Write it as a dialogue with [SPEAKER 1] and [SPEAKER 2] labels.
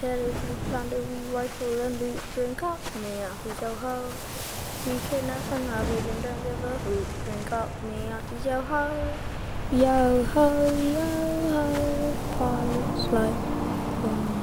[SPEAKER 1] That is we found a rifle and loot, drink up me out who's so ho. We kidnapped some rob and don't give a hoot, drink up me out who's yo ho. Yo ho, yo ho, quiet like.